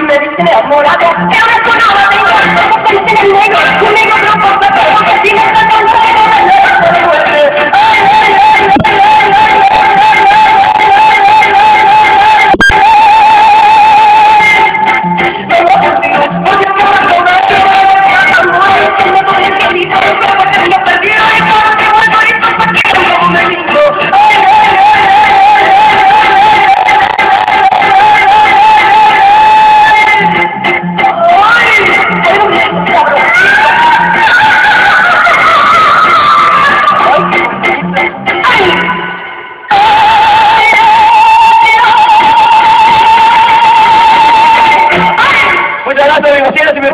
me enamorado, te ahora ganando, digo, si eres.